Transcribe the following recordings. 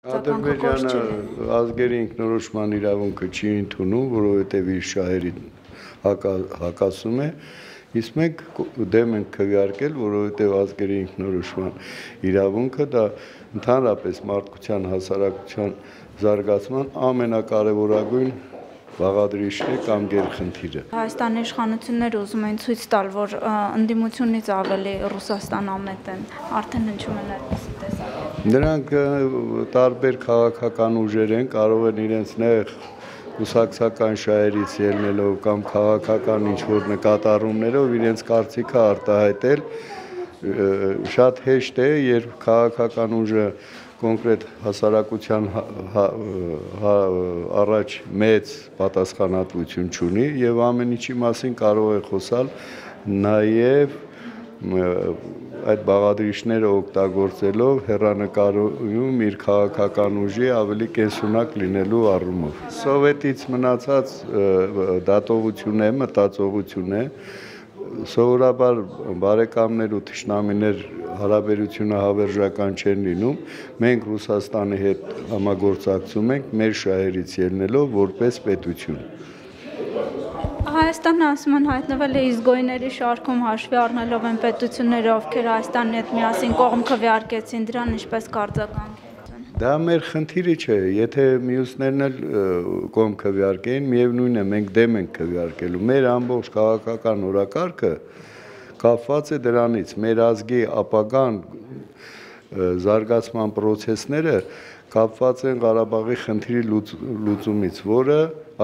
Ադրբեջանը ազգերի ինքնորոշման իրավունքը չի ընդունում, որովհետև իր շահերի հակա, հակասում է, իսկ մենք դեմ ենք քվեարկել, որովհետև ազգերի ինքնորոշման իրավունքը դա ընդհանրապես մարդկության հասարակության զարգացման ամենակարևորագույն բաղադրիչն է կամ գերխնդիրը։ Հայաստանի իշխանությունները ուզում են ցույց տալ, որ ընդդիմությունից ավելի Ռուսաստան ամետ են, արդեն հնչում են տեսակետ։ Նրանք տարբեր քաղաքական ուժեր են, կարող են իրենց նեղ կուսակցական շահերից ելնելով կամ քաղաքական ինչ-որ նկատառումներով իրենց կարծիքը արտահայտել շատ հեշտ է, երբ քաղաքական ուժը կոնկրետ հասարակության հա, հա, հա, առաջ մեծ պատասխանատվություն ունի եւ ամեն ինչի մասին կարող է խոսալ նաեւ այդ բաղադրիչները օգտագործելով հերանեկարում իր քաղաքական ուժի ավելի կենսունակ լինելու առումով։ Սովետից մնացած դատողություն է, մտածողություն է, սովորաբար բարեկամներ ու թշնամիներ հարաբերությունը հավերժական չեն լինում։ Մենք Ռուսաստանի հետ համագործակցում ենք մեր շահերից ելնելով որպես պետություն։ Հայաստանը ասում են հայտնվել է իզգոյների շարքում հաշվի առնելով են պետությունները, ովքեր Հայաստանի հետ միասին կողմ քվեարկեցին դրան, ինչպես կարձականքեցին։ Դա մեր խնդիրը չէ, եթե մյուսներն էլ կողմ քվեարկեին, միևնույն է, մենք դեմ ենք քվեարկելու։ Մեր ամբողջ քաղաքական օրակարգը կապված է դրանից, մեր ազգի ապագան զարգացման process-ները կապված են Ղարաբաղի խնդրի լուծումից, որը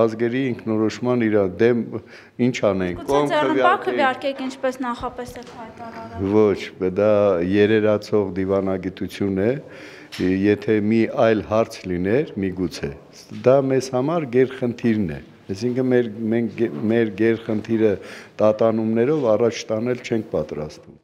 ազգերի ինքնորոշման իր դեմ ինչ անենք, կողմ քվեարկեք, ինչպես նախապես եք հայտարարել։ Ոչ, դա երերացող դիվանագիտություն է, եթե մի այլ հարց լիներ, միգուցե։ Դա մեզ համար գերխնդիրն է։ Այսինքն մեր մենք մեր գերխնդիրը տատանումներով առաջ տանել չենք պատրաստվում։